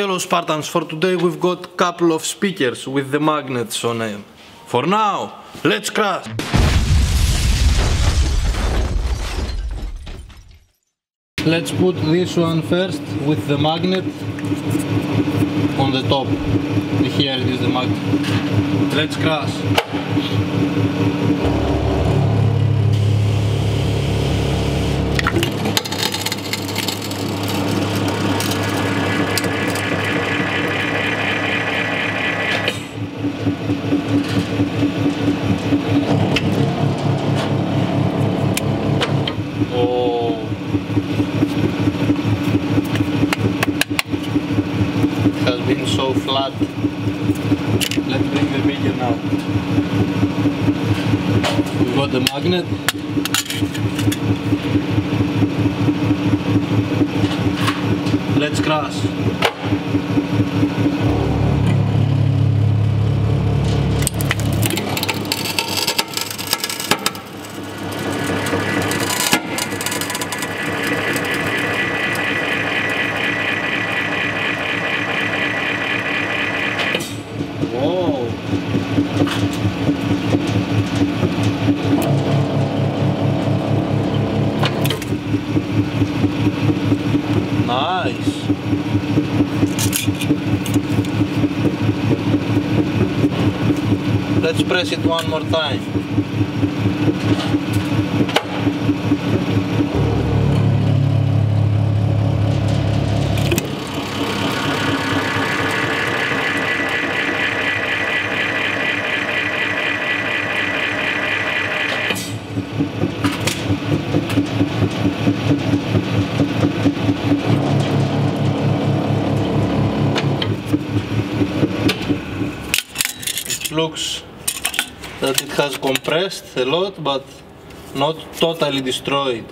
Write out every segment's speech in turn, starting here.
Hello Spartans, for today we've got couple of speakers with the magnets on them. For now, let's crash! Let's put this one first with the magnet on the top. Here it is the magnet. Let's crash. Oh. so flat. Let's bring the now. We got the magnet. Let's cross. Nice. Let's press it one more time. It looks that it has compressed a lot but not totally destroyed.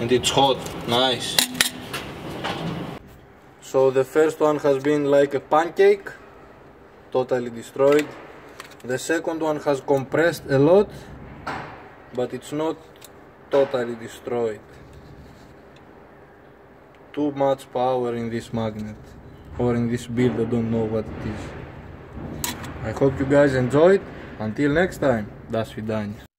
And it's hot, nice. So the first one has been like a pancake, totally destroyed. The second one has compressed a lot, but it's not totally destroyed. Too much power in this magnet, or in this build, I don't know what it is. I hope you guys enjoyed. Until next time, до свидания.